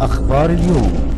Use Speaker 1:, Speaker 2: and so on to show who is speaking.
Speaker 1: أخبار اليوم.